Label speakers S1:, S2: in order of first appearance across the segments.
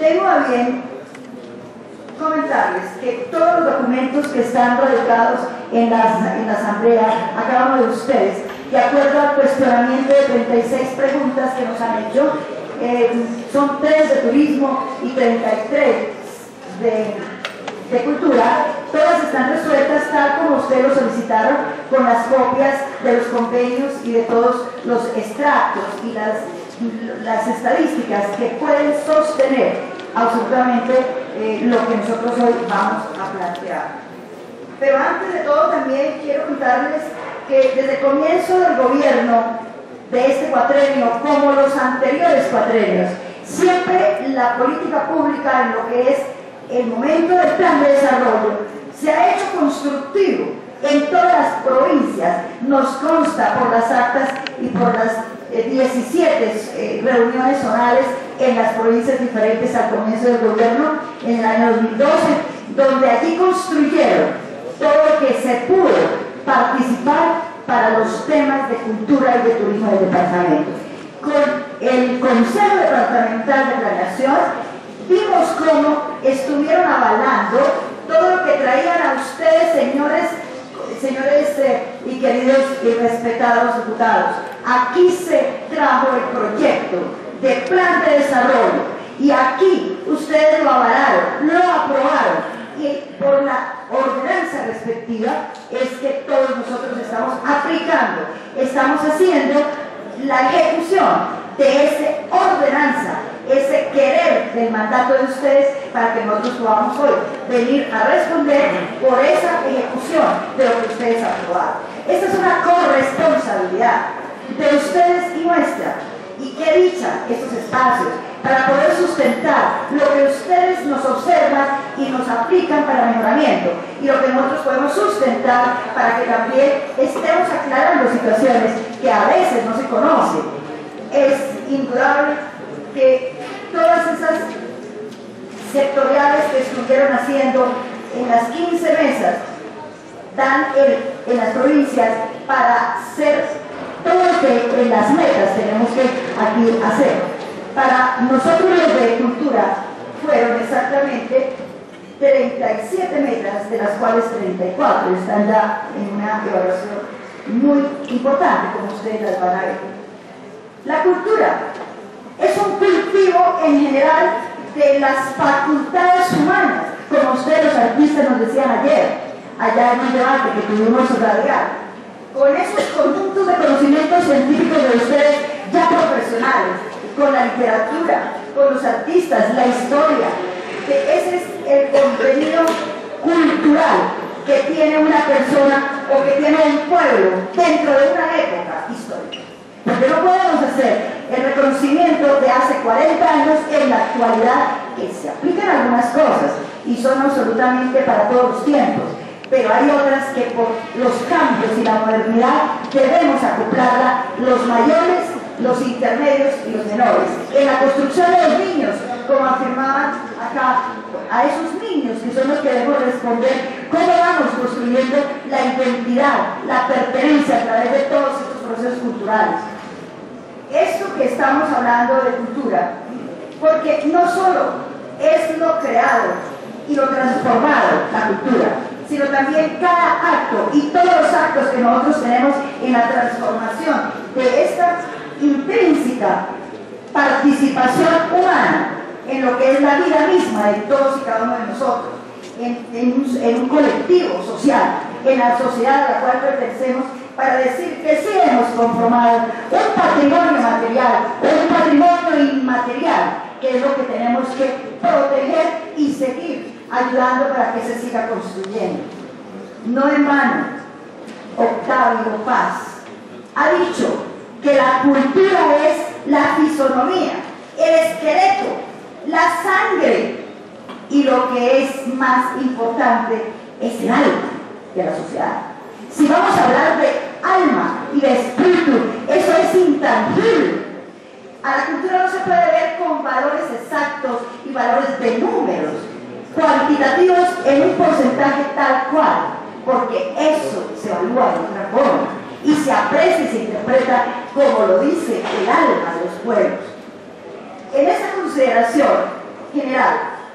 S1: Tengo a bien comentarles que todos los documentos que están radicados en la, en la asamblea a cada uno de ustedes, de acuerdo al cuestionamiento de 36 preguntas que nos han hecho, eh, son 3 de turismo y 33 de, de cultura, todas están resueltas tal como ustedes lo solicitaron con las copias de los convenios y de todos los extractos y las, las estadísticas que pueden sostener absolutamente eh, lo que nosotros hoy vamos a plantear. Pero antes de todo también quiero contarles que desde el comienzo del gobierno de este cuatrenio, como los anteriores cuatrenios, siempre la política pública en lo que es el momento del plan de desarrollo se ha hecho constructivo en todas las provincias, nos consta por las actas y por las 17 eh, eh, reuniones zonales en las provincias diferentes al comienzo del gobierno en el año 2012, donde allí construyeron todo lo que se pudo participar para los temas de cultura y de turismo del departamento. Con el Consejo Departamental de Planeación vimos cómo estuvieron avalando todo lo que traían a ustedes, señores, señores eh, y queridos y respetados diputados. Aquí se trajo el proyecto de plan de desarrollo y aquí ustedes lo avalaron, lo aprobaron y por la ordenanza respectiva es que todos nosotros estamos aplicando, estamos haciendo la ejecución de esa ordenanza, ese querer del mandato de ustedes para que nosotros podamos hoy venir a responder por esa ejecución de lo que ustedes aprobaron. Esta es una corresponsabilidad de ustedes y nuestra. Y qué dicha estos espacios para poder sustentar lo que ustedes nos observan y nos aplican para mejoramiento y lo que nosotros podemos sustentar para que también estemos aclarando situaciones que a veces no se conocen. Es indudable que todas esas sectoriales que estuvieron haciendo en las 15 mesas dan en las provincias para ser todo lo que en las metas tenemos que aquí hacer. Para nosotros los de cultura fueron exactamente 37 metas, de las cuales 34 están ya en una evaluación muy importante, como ustedes las van a ver. La cultura es un cultivo en general de las facultades humanas, como ustedes los artistas nos decían ayer, allá en un debate que tuvimos radial. Con esos conjuntos de conocimientos científicos de ustedes ya profesionales, con la literatura, con los artistas, la historia. ese es el contenido cultural que tiene una persona o que tiene un pueblo dentro de una época histórica. Porque no podemos hacer el reconocimiento de hace 40 años en la actualidad, que se aplican algunas cosas y son absolutamente para todos los tiempos, pero hay otras que por los cambios y la modernidad debemos acoplarla los mayores los intermedios y los menores. En la construcción de los niños, como afirmaban acá, a esos niños que son los que debemos responder cómo vamos construyendo la identidad, la pertenencia a través de todos estos procesos culturales. Esto que estamos hablando de cultura, porque no solo es lo creado y lo transformado, la cultura, sino también cada acto y todos los actos que nosotros tenemos en la transformación de esta intrínseca participación humana en lo que es la vida misma de todos y cada uno de nosotros, en, un, colectivo social, en la sociedad a la cual pertenecemos, para decir que sí hemos conformado un patrimonio material, un patrimonio inmaterial, que es lo que tenemos que proteger y seguir ayudando para que se siga construyendo. No en vano, Octavio Paz ha dicho que la cultura es la fisonomía, el esqueleto, la sangre y lo que es más importante es el alma de la sociedad. Si vamos a hablar de alma y de espíritu, eso es intangible. A la cultura no se puede ver con valores exactos y valores de números, cuantitativos en un porcentaje tal cual, porque eso se evalúa de otra forma y se aprecia y se interpreta como lo dice el alma de los pueblos. En esta consideración general,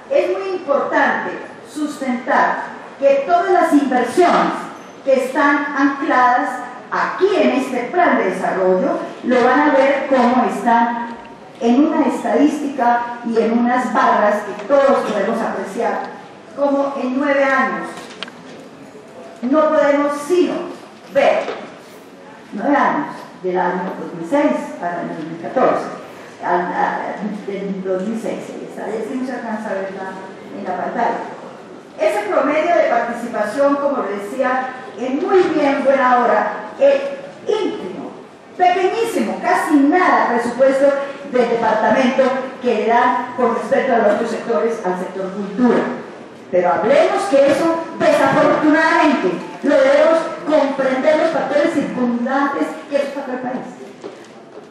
S1: es muy importante sustentar que todas las inversiones que están ancladas aquí en este plan de desarrollo lo van a ver cómo están en una estadística y en unas barras que todos podemos apreciar, como en nueve años no podemos sino ver nueve años del año 2006 para el 2014, del 2006, si no se alcanza a verla en la pantalla. Ese promedio de participación, como le decía, en muy bien buena hora, es íntimo, pequeñísimo, casi nada presupuesto del departamento que le da con respecto a los otros sectores al sector cultura. Pero hablemos que eso, desafortunadamente, lo debemos comprender los factores circundantes que es para el país.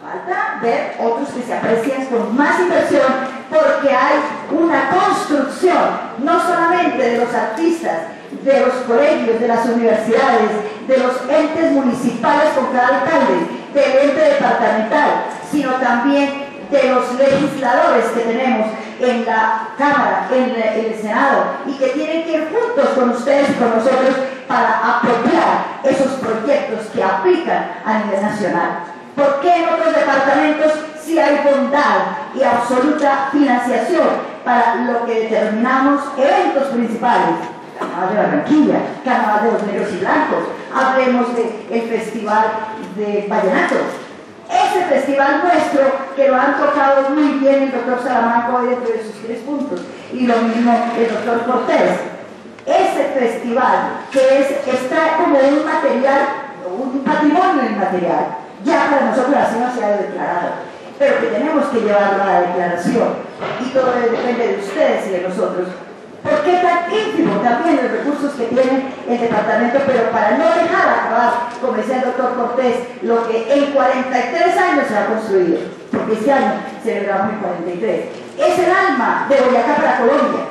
S1: Falta ver otros que se aprecian con más inversión porque hay una construcción, no solamente de los artistas, de los colegios, de las universidades, de los entes municipales con cada alcalde, del ente departamental, sino también de los legisladores que tenemos en la Cámara, en el Senado, y que tienen que ir juntos con ustedes y con nosotros para apropiar esos proyectos que aplican a nivel nacional. ¿Por qué en otros departamentos sí hay bondad y absoluta financiación para lo que determinamos eventos principales? Carnaval de Barranquilla, Carnaval de los Negros y Blancos, hablemos del Festival de Vallenato, ese festival nuestro, que lo han tocado muy bien el doctor Salamanca hoy dentro de sus tres puntos, y lo mismo el doctor Cortés. Ese festival, que es, está como un material, un patrimonio inmaterial, ya para nosotros así no se ha declarado, pero que tenemos que llevarlo a la declaración, y todo depende de ustedes y de nosotros, ¿Por qué tan íntimo también los recursos que tiene el departamento? Pero para no dejar acabar, como decía el doctor Cortés, lo que en 43 años se ha construido, porque este año celebramos el 43, es el alma de Boyacá para Colombia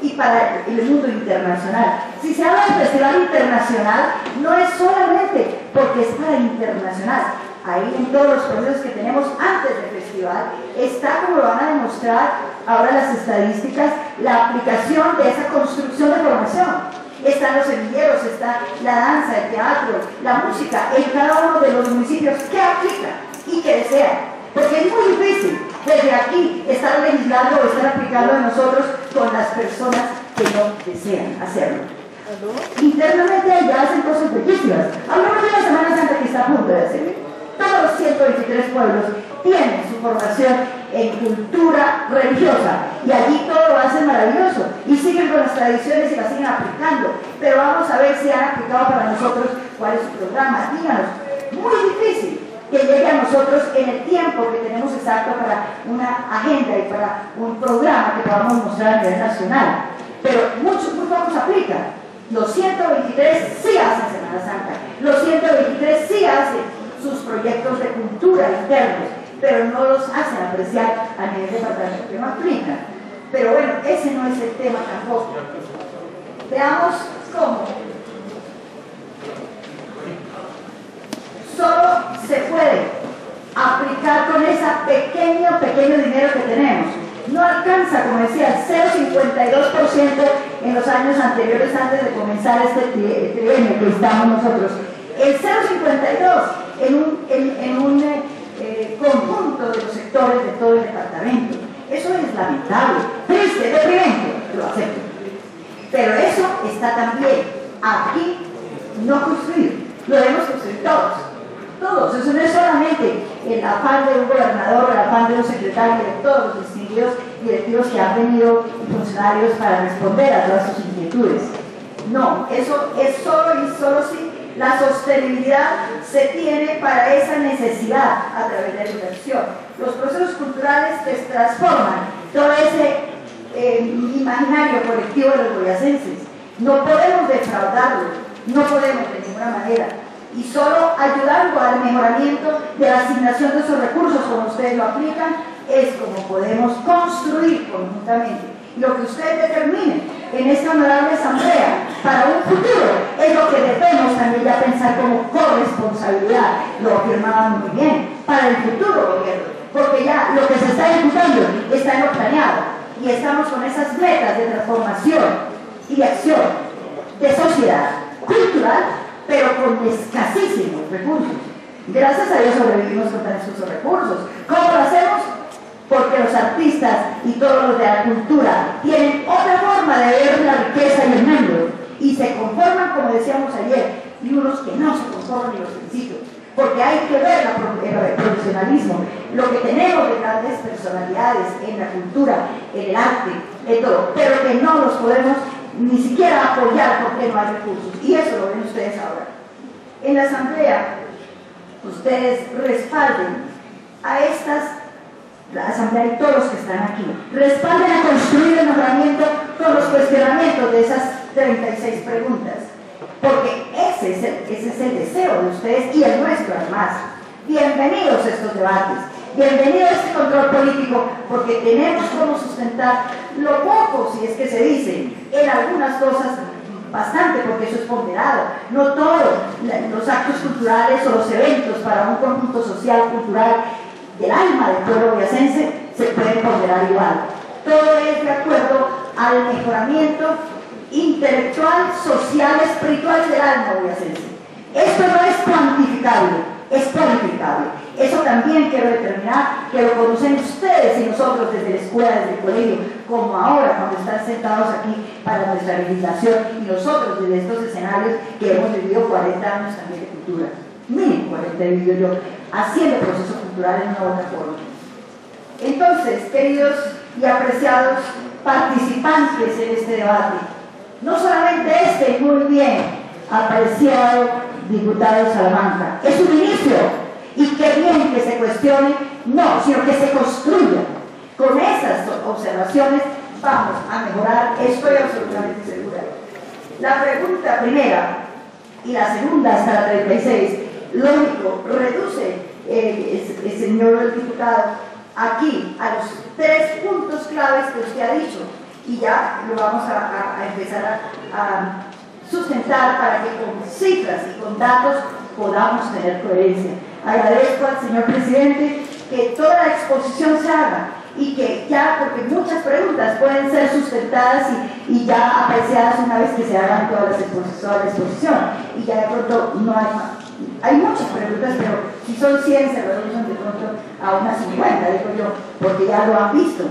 S1: y para el mundo internacional. Si se habla de festival internacional, no es solamente porque es para internacional, ahí en todos los procesos que tenemos antes del festival, está, como lo van a demostrar ahora las estadísticas, la aplicación de esa construcción de formación. Están los semilleros, está la danza, el teatro, la música, en cada uno de los municipios que aplica y que desea. Porque es muy difícil desde aquí estar legislando o estar aplicando a nosotros con las personas que no desean hacerlo. Internamente ya hacen cosas bellísimas. Hablamos de la Semana Santa que está a punto de hacer. Todos los 123 pueblos tienen su formación en cultura religiosa y allí todo lo hacen maravilloso y siguen con las tradiciones y las siguen aplicando. Pero vamos a ver si han aplicado para nosotros cuál es su programa. Díganos, muy difícil que llegue a nosotros en el tiempo que tenemos exacto para una agenda y para un programa que podamos mostrar a nivel nacional. Pero muchos, muy pocos aplican. Los 123 sí hacen Semana Santa, los 123 sí hacen sus proyectos de cultura internos, pero no los hacen apreciar a nivel departamento no aplican. Pero bueno, ese no es el tema tampoco. Veamos cómo. Solo se puede aplicar con ese pequeño, pequeño dinero que tenemos. No alcanza, como decía, el 0,52% en los años anteriores antes de comenzar este trienio que estamos nosotros. El 0,52 en un, en, un eh, conjunto de los sectores de todo el departamento. Eso es lamentable, triste, deprimente, lo acepto. Pero eso está también aquí, no construido. Lo debemos construir todos. Todos. Eso no es solamente el afán de un gobernador, el afán de un secretario, de todos los distinguidos directivos que han venido funcionarios para responder a todas sus inquietudes. No, eso es solo y solo si la sostenibilidad se tiene para esa necesidad a través de la inversión. Los procesos culturales que transforman todo ese eh, imaginario colectivo de los boyacenses. No podemos defraudarlo, no podemos de ninguna manera. Y solo ayudando al mejoramiento de la asignación de esos recursos como ustedes lo aplican, es como podemos construir conjuntamente lo que ustedes determinen en esta honorable asamblea para un futuro es lo que debemos también ya pensar como corresponsabilidad, lo afirmaban muy bien, para el futuro gobierno, porque ya lo que se está ejecutando está en lo planeado y estamos con esas metas de transformación y acción de sociedad cultural, pero con escasísimos recursos. Gracias a Dios sobrevivimos con tan escasos recursos. ¿Cómo lo hacemos? Porque los artistas y todos los de la cultura tienen otra forma de ver la riqueza y el mundo y se conforman, como decíamos ayer, y unos que no se conforman y los felicito porque hay que ver el profesionalismo, lo que tenemos de grandes personalidades en la cultura, en el arte, en todo, pero que no los podemos ni siquiera apoyar porque no hay recursos. Y eso lo ven ustedes ahora. En la asamblea, ustedes respalden a estas, la asamblea y todos los que están aquí, respalden a construir el nombramiento con los cuestionamientos de esas 36 preguntas porque ese es, el, ese es el deseo de ustedes y el nuestro además. Bienvenidos a estos debates, bienvenidos a este control político, porque tenemos como sustentar lo poco, si es que se dice, en algunas cosas bastante, porque eso es ponderado. No todos los actos culturales o los eventos para un conjunto social, cultural del alma del pueblo boyacense se pueden ponderar igual. Todo es de acuerdo al mejoramiento intelectual, social, espiritual del alma boyacense. Esto no es cuantificable, es cualificable. Eso también quiero determinar que lo conocen ustedes y nosotros desde la escuela, desde el colegio, como ahora cuando están sentados aquí para nuestra legislación y nosotros desde estos escenarios que hemos vivido 40 años también de cultura. Mínimo 40 he vivido yo haciendo procesos culturales de una forma. Entonces, queridos y apreciados participantes en este debate, no solamente este, muy bien, apreciado diputado Salamanca, es un inicio y qué bien que se cuestione, no, sino que se construya. Con esas observaciones vamos a mejorar, estoy absolutamente segura. La pregunta primera y la segunda hasta la 36, lógico, reduce el señor diputado aquí a los tres puntos claves que usted ha dicho y ya lo vamos a, empezar a, sustentar para que con cifras y con datos podamos tener coherencia. Agradezco al señor presidente que toda la exposición se haga y que ya, porque muchas preguntas pueden ser sustentadas y, ya apreciadas una vez que se hagan todas las toda la exposición y ya de pronto no hay más. Hay muchas preguntas, pero si son 100 se reducen de pronto a unas 50, digo yo, porque ya lo han visto,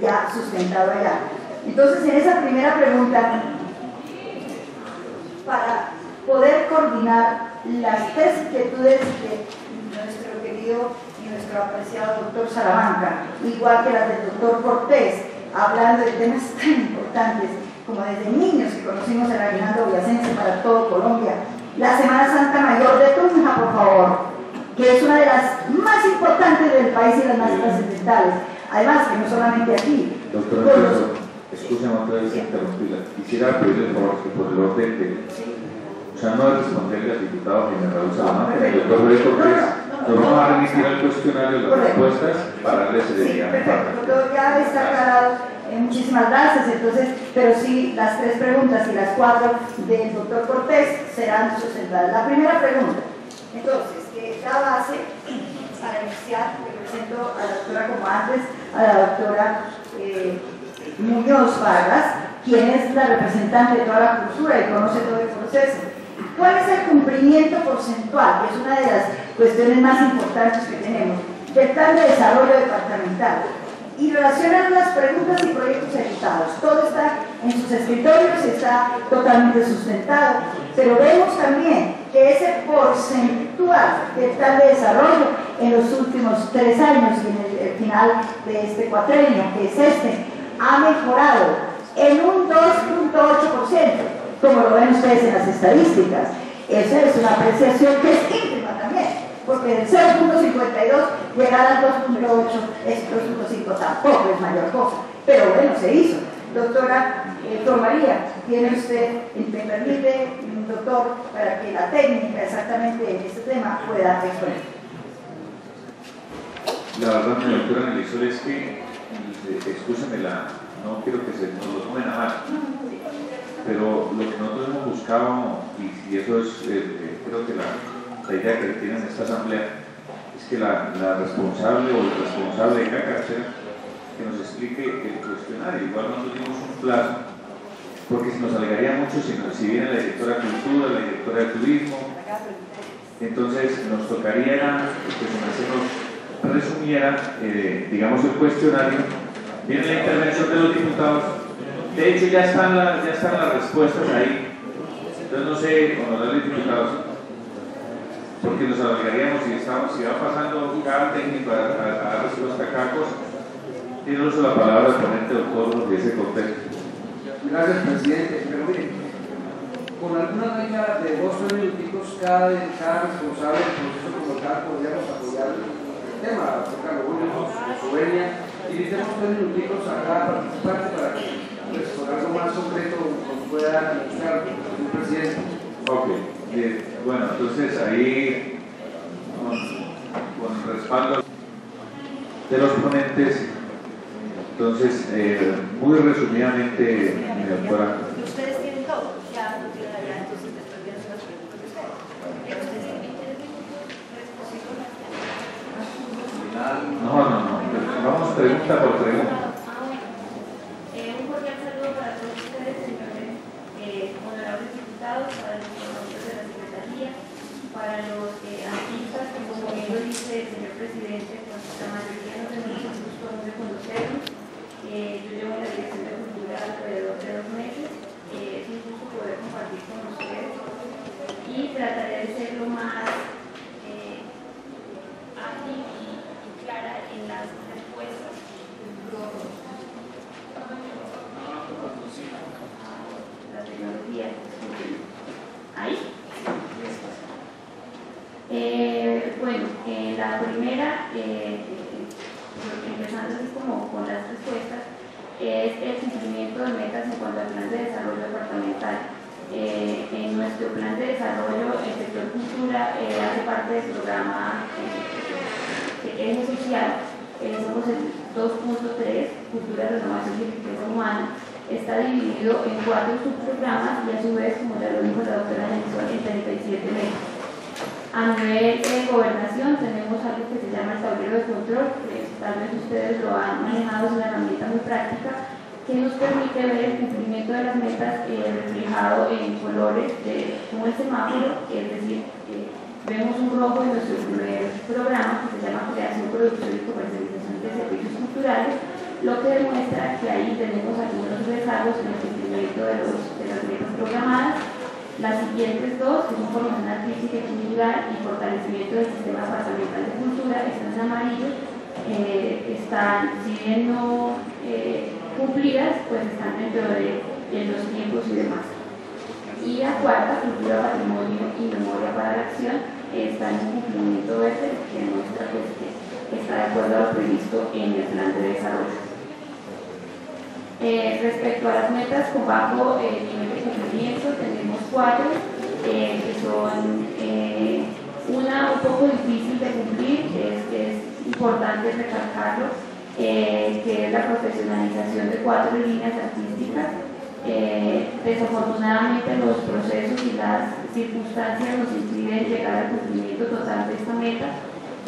S1: ya sustentado allá. Entonces, en esa primera pregunta, para poder coordinar las tres inquietudes de nuestro querido y nuestro apreciado doctor Salamanca, igual que las del doctor Cortés, hablando de temas tan importantes como desde niños que conocimos el aguinaldo boyacense para todo Colombia, la Semana Santa Mayor de Tunja, por favor, que es una de las más importantes del país y las más trascendentales. Además, que no solamente aquí,
S2: Escúchame otra vez interrumpirla. Quisiera pedirle por favor que por el orden de. O sea, no es responderle al diputado general Salamanca, el doctor Breto Cortés. Nos vamos a remitir al cuestionario las respuestas para darle
S1: seriedad. Sí, perfecto, ya está aclarado. Eh, muchísimas gracias. Entonces, pero sí, las tres preguntas y las cuatro del doctor Cortés serán sustentadas. La primera pregunta, entonces, que da base para iniciar, le presento a la doctora como antes, a la doctora. Eh, Muñoz Vargas, quien es la representante de toda la cultura y conoce todo el proceso. ¿Cuál es el cumplimiento porcentual? Que es una de las cuestiones más importantes que tenemos, del plan de desarrollo departamental. Y relacionan las preguntas y proyectos ejecutados. Todo está en sus escritorios y está totalmente sustentado. Pero vemos también que ese porcentual del plan de desarrollo en los últimos tres años y en el, final de este cuatrenio, que es este, ha mejorado en un 2.8%, como lo ven ustedes en las estadísticas. Esa es una apreciación que es porque del 0.52 llegar al 2.8 es 2.5 tampoco es mayor cosa, pero bueno, se hizo. Doctora eh, María, tiene usted, me permite, doctor, para que la técnica exactamente en este tema pueda exponer.
S2: La verdad, mi doctora Nelisol, es que escúchame, la, no quiero que se nos lo tomen a mal, pero lo que nosotros hemos buscado, y, eso es, eh, eh, creo que la, la, idea que tienen esta asamblea, es que la, la responsable o el responsable de cada que nos explique el cuestionario. Igual nosotros dimos un plazo, porque se nos alegaría mucho si, si viene la directora de Cultura, la directora de Turismo, entonces nos tocaría que se nos resumiera, eh, digamos, el cuestionario. Viene la intervención de los diputados. De hecho, ya están, ya están las respuestas ahí. Entonces, no sé, honorables diputados, porque nos alargaríamos si, estamos, si va pasando cada técnico a, dar respuesta a cada cosa. Tiene uso la palabra el ponente doctor de ese contexto.
S3: Gracias, presidente. Pero mire, con alguna regla de dos tres minuticos, cada, cada responsable del proceso local podríamos apoyar el tema, tocar los Eslovenia, y necesitamos tres minuticos a cada participante para que pues, con algo más concreto nos pueda explicar el presidente.
S2: Ok, bien. bueno, entonces ahí con, con respaldo de los ponentes, entonces eh, muy resumidamente,
S4: ya
S2: No, no, no. Vamos pregunta por pregunta.
S4: Eh, un cordial saludo para todos ustedes, señores eh, honorables diputados, para los miembros de la Secretaría, para los eh, artistas, que como bien lo dice el señor presidente, pues la mayoría no tenemos el gusto de conocernos. Yo llevo en la Dirección de Cultura alrededor de dos meses. es un gusto poder compartir con ustedes y trataré de ser lo más en las respuestas. La tecnología. Ahí. Eh, bueno, eh, la primera, eh, empezando así como con las respuestas, es el cumplimiento de metas en cuanto al plan de desarrollo departamental. en nuestro plan de desarrollo, el sector cultura hace parte del programa eje social, eh, somos el 2.3, Cultura, Renovación y Riqueza Humana, está dividido en cuatro subprogramas y a su vez, como ya lo dijo la doctora Nelson, en 37 meses. A nivel de gobernación tenemos algo que se llama el tablero de control, tal vez ustedes lo han manejado, es una herramienta muy práctica que nos permite ver el cumplimiento de las metas eh, reflejado en colores como el semáforo, es decir, eh, vemos un rojo en nuestro primer programa que se llama Creación, Producción y Comercialización de Servicios Culturales, lo que demuestra que ahí tenemos algunos rezagos en el cumplimiento de, los, de las metas programadas. Las siguientes dos, que son formación artística y cultural y fortalecimiento del sistema departamental de cultura, están en amarillo, eh, están, si bien no eh, cumplidas, pues están dentro de, los tiempos y demás. Y la cuarta, cultura, patrimonio y memoria para la acción, está en un cumplimiento verde que muestra pues, que está de acuerdo a lo previsto en el plan de desarrollo. Eh, respecto a las metas con bajo nivel de cumplimiento, tenemos cuatro, que son una un poco difícil de importante recalcarlo, que es la profesionalización de cuatro líneas artísticas eh, desafortunadamente los procesos y las circunstancias nos impiden llegar al cumplimiento total de esta meta.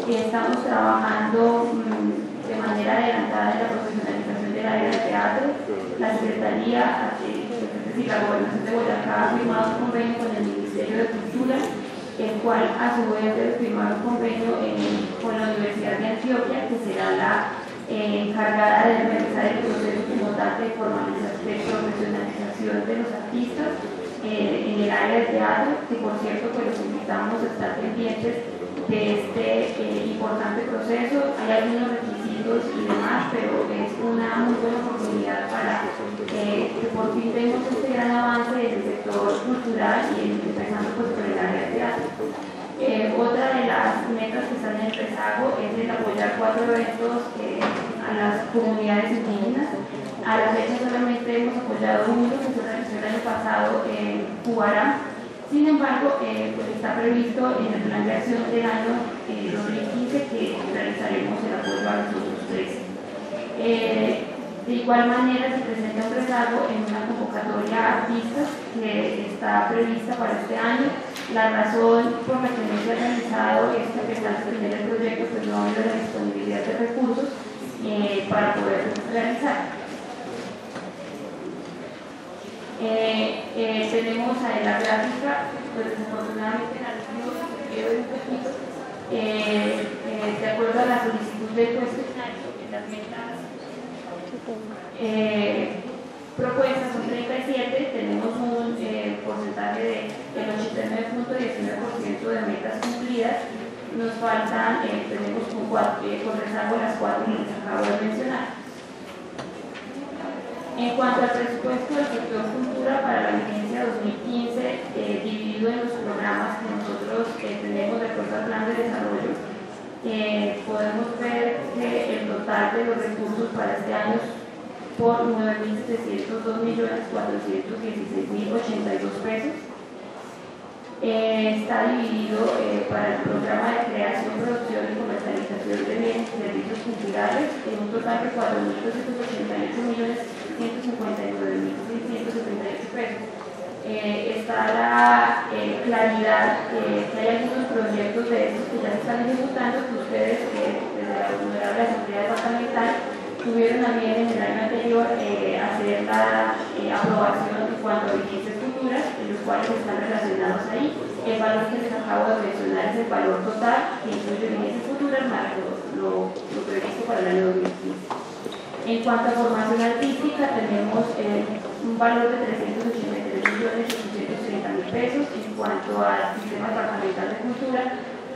S4: y estamos trabajando mm, de manera adelantada en la profesionalización del área de teatro. La Secretaría, eh, es decir, la Gobernación de Boyacá ha firmado un convenio con el Ministerio de Cultura, el cual a su vez firmar un convenio con la Universidad de Antioquia, que será la eh, encargada de realizar el proceso como tal de formalización, de profesionalización de los artistas eh, en el área del teatro, que por cierto pues los invitamos a estar pendientes de este eh, importante proceso. Hay algunos y demás, pero es una muy buena oportunidad para que por fin tengamos este gran avance en el sector cultural y empezando pues por el área del teatro. Eh, otra de las metas que están en el rezago es el apoyar cuatro eventos eh, a las comunidades indígenas. A la fecha solamente hemos apoyado uno que se realizó el año pasado en Cubará. Sin embargo, eh, pues está previsto en el plan de acción del año 2015 que realizaremos el apoyo a los eh, de igual manera se presenta un rezago en una convocatoria a artistas que está prevista para este año. La razón por la que no se ha realizado es que a pesar de tener el proyecto, pues no ha habido la disponibilidad de recursos eh, para poder realizar. Eh, tenemos ahí la gráfica, pues desafortunadamente la un poquito, de acuerdo a la solicitud de puestos metas eh, propuestas son 37, tenemos un eh, porcentaje del 89.19% de metas cumplidas, nos faltan, eh, tenemos con, cuatro, con rezago las cuatro que les acabo de mencionar. En cuanto al presupuesto del sector cultura para la vigencia 2015, eh, dividido en los programas que nosotros tenemos de acuerdo al plan de desarrollo, eh, podemos ver que el total de los recursos para este año por 9.702.416.082 pesos. está dividido para el programa de creación, producción y comercialización de bienes y servicios culturales en un total de 4.288 millones 159.678 pesos. Eh, está la eh, claridad que hay algunos proyectos de estos que ya se están ejecutando, que ustedes desde la Honorable Asamblea Departamental tuvieron también en el año anterior eh, hacer la aprobación en cuanto a vigencias futuras, los cuales están relacionados ahí. El valor que les acabo de mencionar es el valor total que incluye vigencias futuras más lo, lo, lo previsto para el año 2015. En cuanto a formación artística, tenemos un valor de 380 1.830.000 pesos. En cuanto al sistema departamental de cultura,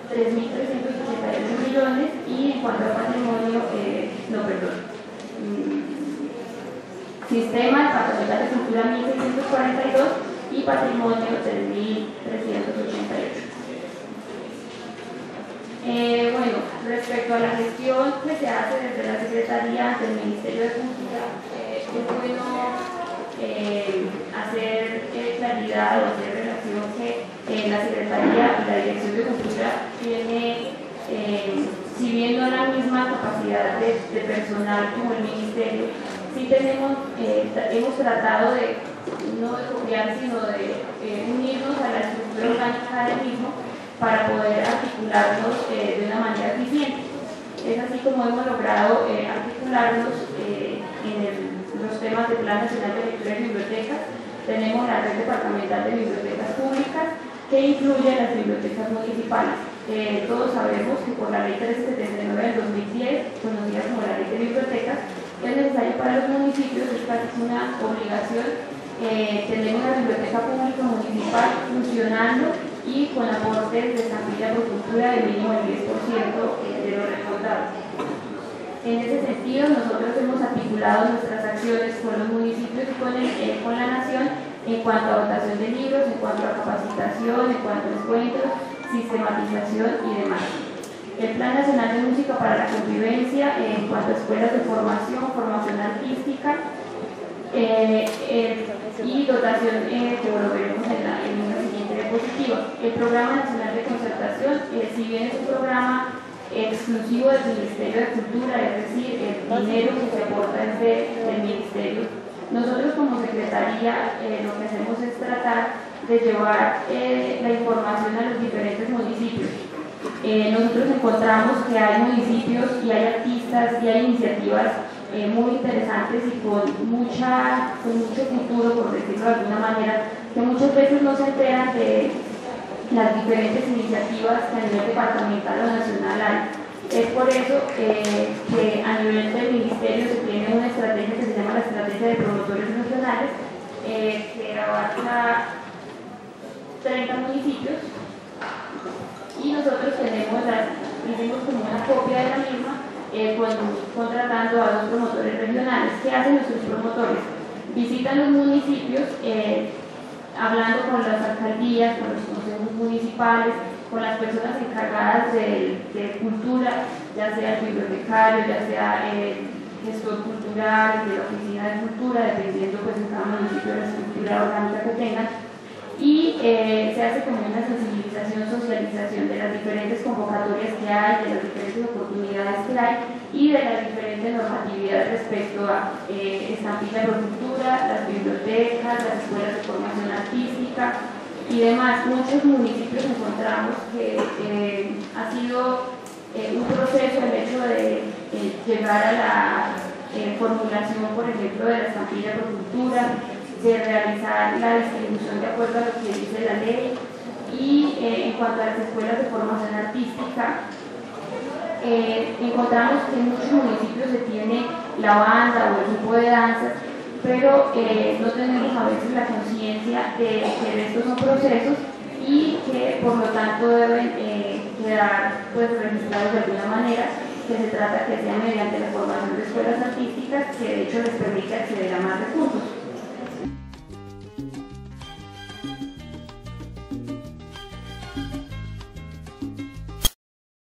S4: 3.381 millones. Y en cuanto al patrimonio, eh, no, perdón. Mm, sistema departamental de cultura, 1.642 y patrimonio, 3.388. Eh, bueno, respecto a la gestión que se hace desde la Secretaría del Ministerio de Cultura, eh, es bueno eh, claridad o que la Secretaría y la Dirección de Cultura tiene, si bien no la misma capacidad de, personal como el Ministerio, sí tenemos, hemos tratado de no de copiar, sino de unirnos a la estructura orgánica del mismo para poder articularnos eh, de una manera eficiente. Es así como hemos logrado eh, articularnos eh, en los temas del Plan Nacional de Lectura y Bibliotecas. Tenemos la red departamental de bibliotecas públicas que incluye las bibliotecas municipales. todos sabemos que por la ley 379 del 2010, conocida como la ley de bibliotecas, es necesario para los municipios, es casi una obligación, tener una biblioteca pública municipal funcionando y con aportes de estampilla por cultura de mínimo el 10% de lo recordado. En ese sentido, nosotros hemos articulado nuestras acciones con los municipios y con, eh, con la nación en cuanto a dotación de libros, en cuanto a capacitación, en cuanto a encuentros, sistematización y demás. El Plan Nacional de Música para la Convivencia en cuanto a escuelas de formación, formación artística eh, eh, y dotación que lo veremos en, la, en una el Programa Nacional de Concertación, eh, si bien es un programa exclusivo del Ministerio de Cultura, es decir, el dinero que se aporta es del Ministerio, nosotros como Secretaría eh, lo que hacemos es tratar de llevar eh, la información a los diferentes municipios. nosotros encontramos que hay municipios y hay artistas y hay iniciativas muy interesantes y con, mucha, con mucho futuro, por decirlo de alguna manera, que muchas veces no se enteran de las diferentes iniciativas que a nivel departamental o nacional hay. Es por eso eh, que a nivel del ministerio se tiene una estrategia que se llama la estrategia de promotores nacionales, eh, que abarca 30 municipios y nosotros tenemos las, hicimos como una copia de la misma eh, contratando a dos promotores regionales. ¿Qué hacen nuestros promotores? Visitan los municipios, hablando con las alcaldías, con los consejos municipales, con las personas encargadas de, cultura, ya sea el bibliotecario, ya sea el gestor cultural, de la oficina de cultura, dependiendo pues en cada municipio de la estructura orgánica que tengan, y eh, se hace como una sensibilización, socialización de las diferentes convocatorias que hay, de las diferentes oportunidades que hay y de las diferentes normatividades respecto a eh, estampilla de cultura, las bibliotecas, las escuelas de formación artística y demás. Muchos municipios encontramos que eh, ha sido un proceso el hecho de llegar a la formulación, por ejemplo, de la estampilla de cultura, de realizar la distribución de acuerdo a lo que en cuanto a las escuelas de formación artística, encontramos que en muchos municipios se tiene la banda o el grupo de danza, pero no tenemos a veces la conciencia de que estos son procesos y que por lo tanto deben quedar pues, registrados de alguna manera que se trata que sea mediante la formación de escuelas artísticas que de hecho les permite acceder a más recursos.